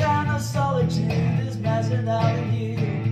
kind of solitude is messing out of you.